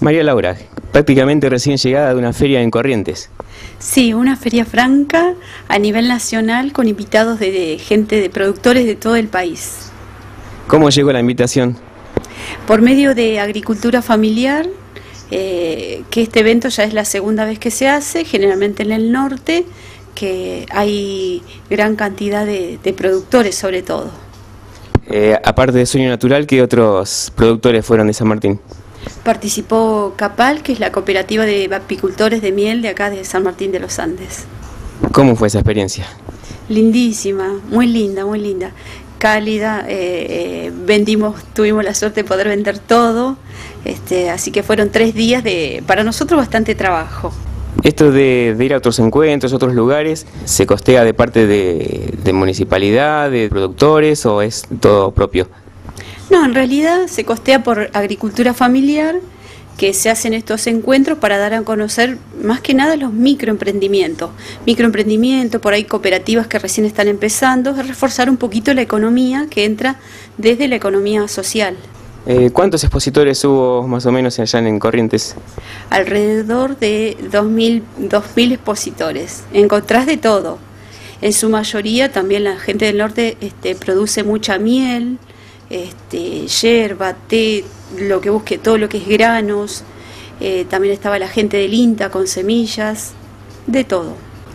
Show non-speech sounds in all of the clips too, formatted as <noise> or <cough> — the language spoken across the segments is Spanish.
María Laura, prácticamente recién llegada de una feria en Corrientes. Sí, una feria franca a nivel nacional con invitados de, gente, de productores de todo el país. ¿Cómo llegó la invitación? Por medio de agricultura familiar, eh, que este evento ya es la segunda vez que se hace, generalmente en el norte, que hay gran cantidad de, productores sobre todo. Eh, aparte de Sueño Natural, ¿qué otros productores fueron de San Martín? Participó Capal, que es la cooperativa de apicultores de miel de acá de San Martín de los Andes. ¿Cómo fue esa experiencia? Lindísima, muy linda, muy linda. Cálida, eh, eh, vendimos, tuvimos la suerte de poder vender todo, este, así que fueron tres días de, para nosotros, bastante trabajo. Esto de, ir a otros encuentros, otros lugares, ¿se costea de parte de, de municipalidad, de productores o es todo propio? No, en realidad se costea por agricultura familiar que se hacen estos encuentros para dar a conocer más que nada los microemprendimientos. Microemprendimientos, por ahí cooperativas que recién están empezando, es reforzar un poquito la economía que entra desde la economía social. Eh, ¿Cuántos expositores hubo más o menos allá en Corrientes? Alrededor de 2.000, 2000 expositores. Encontrás de todo. En su mayoría también la gente del norte este, produce mucha miel, este, yerba, té, lo que busque, todo lo que es granos. Eh, también estaba la gente del INTA con semillas, de todo.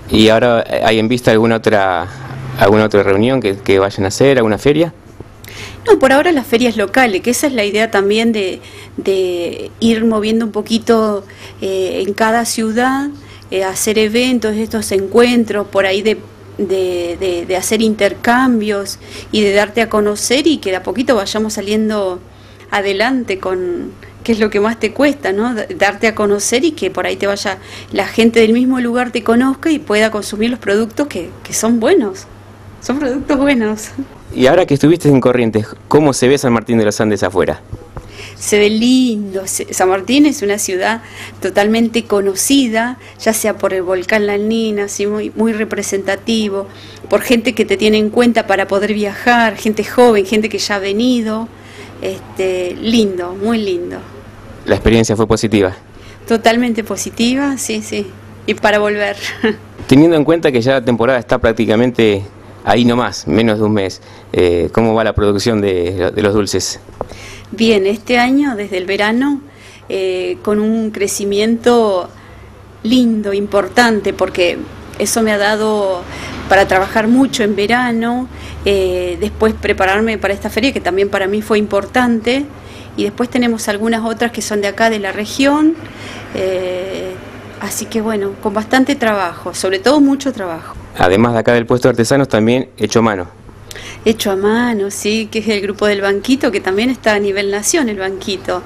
¿Y ahora hay en vista alguna otra, alguna otra reunión que, vayan a hacer, alguna feria? No, por ahora las ferias locales, que esa es la idea también de, ir moviendo un poquito eh, en cada ciudad, eh, hacer eventos, estos encuentros, por ahí de de, de, hacer intercambios y de darte a conocer y que de a poquito vayamos saliendo adelante con qué es lo que más te cuesta, ¿no? Darte a conocer y que por ahí te vaya la gente del mismo lugar te conozca y pueda consumir los productos que, que son buenos. Son productos buenos. Y ahora que estuviste en Corrientes, ¿cómo se ve San Martín de los Andes afuera? Se ve lindo. San Martín es una ciudad totalmente conocida, ya sea por el volcán La Nina, así muy, muy representativo, por gente que te tiene en cuenta para poder viajar, gente joven, gente que ya ha venido. Este, lindo, muy lindo. ¿La experiencia fue positiva? Totalmente positiva, sí, sí. Y para volver. <laughs> Teniendo en cuenta que ya la temporada está prácticamente ahí nomás, menos de un mes, eh, ¿cómo va la producción de los dulces? Bien, este año, desde el verano, eh, con un crecimiento lindo, importante, porque eso me ha dado para trabajar mucho en verano, eh, después prepararme para esta feria, que también para mí fue importante, y después tenemos algunas otras que son de acá, de la región, eh, así que bueno, con bastante trabajo, sobre todo mucho trabajo. Además de acá del puesto de artesanos, también hecho mano hecho a mano, sí, que es el grupo del banquito, que también está a nivel nación el banquito.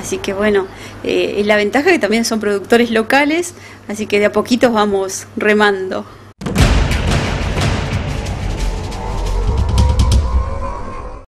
Así que bueno, eh, la ventaja que también son productores locales, así que de a poquitos vamos remando.